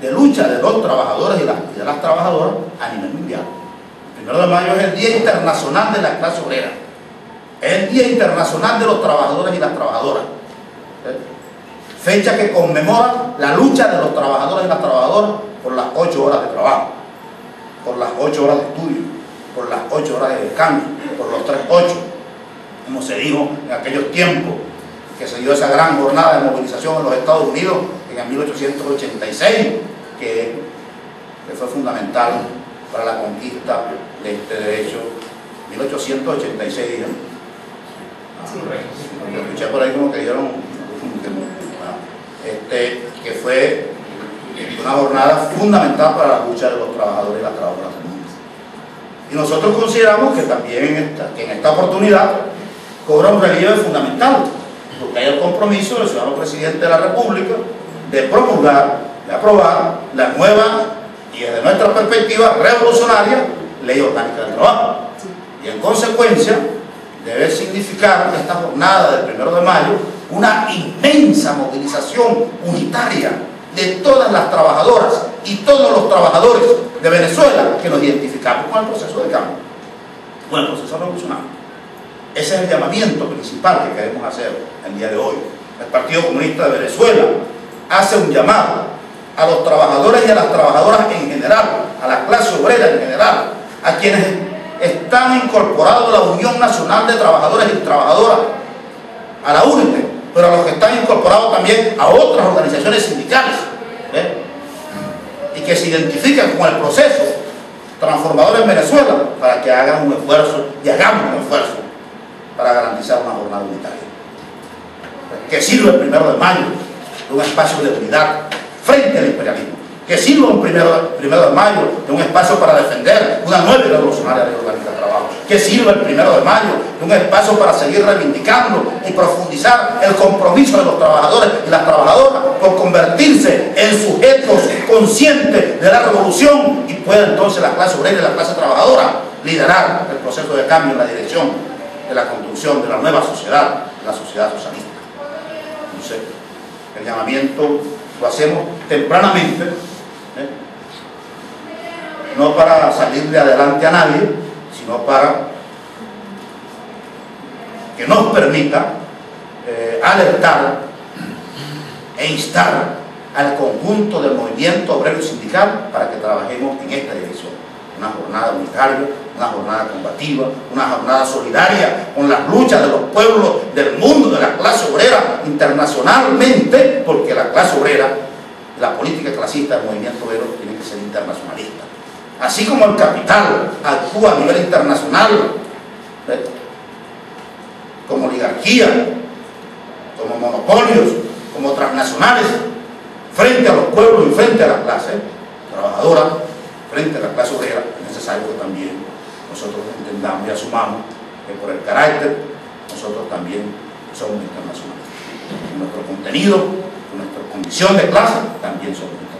de lucha de los trabajadores y, de las trabajadoras a nivel mundial. El primero de mayo es el Día Internacional de la Clase Obrera, es el Día Internacional de los Trabajadores y las Trabajadoras, ¿Eh? fecha que conmemora la lucha de los trabajadores y las trabajadoras por las ocho horas de trabajo, por las ocho horas de estudio, por las ocho horas de descanso, por los tres ocho, como se dijo en aquellos tiempos que se dio esa gran jornada de movilización en los Estados Unidos en el 1886, que, que fue fundamental para la conquista de este derecho. 1886 días. escuché por ahí como que dijeron este, que fue una jornada fundamental para la lucha de los trabajadores y las trabajadoras del mundo. Y nosotros consideramos que también en esta, que en esta oportunidad cobra un relieve fundamental, porque hay el compromiso del ciudadano presidente de la República de promulgar, de aprobar la nueva y desde nuestra perspectiva revolucionaria ley orgánica del trabajo. Y en consecuencia debe significar esta jornada del primero de mayo una inmensa movilización unitaria de todas las trabajadoras y todos los trabajadores de Venezuela que nos identificamos con el proceso de cambio, con el proceso revolucionario. Ese es el llamamiento principal que queremos hacer el día de hoy. El Partido Comunista de Venezuela hace un llamado a los trabajadores y a las trabajadoras en general, a la clase obrera en general, a quienes están incorporados a la Unión Nacional de Trabajadores y Trabajadoras, a la UNITE, pero a los que están incorporados también a otras organizaciones sindicales, y que se identifican con el proceso transformador en Venezuela, para que hagan un esfuerzo y hagamos un esfuerzo para garantizar una jornada unitaria. Que sirva el primero de mayo un espacio de unidad frente al imperialismo. Que sirva un primero, de mayo de un espacio para defender una nueva y revolucionaria orgánica de trabajo. Que sirva el primero de mayo de un espacio para seguir reivindicando y profundizar el compromiso de los trabajadores y las trabajadoras por convertirse en sujetos conscientes de la revolución y pueda entonces la clase obrera y la clase trabajadora liderar el proceso de cambio en la dirección de la construcción de la nueva sociedad, la sociedad socialista. Entonces, el llamamiento lo hacemos tempranamente, ¿eh? no para salir de adelante a nadie, sino para que nos permita eh, alertar e instar al conjunto del movimiento obrero y sindical para que trabajemos en esta dirección. Una jornada unitaria, una jornada combativa, una jornada solidaria con las luchas de los pueblos del mundo, de la clase obrera internacionalmente, porque la clase obrera, la política clasista del movimiento obrero tiene que ser internacionalista. Así como el capital actúa a nivel internacional, ¿eh? como oligarquía, como monopolios, como transnacionales, frente a los pueblos y frente a la clase trabajadora, frente a la clase obrera, necesario que también nosotros entendamos y asumamos que por el carácter nosotros también somos internacionales. Nuestro contenido, en nuestra condición de clase, también somos internacionales.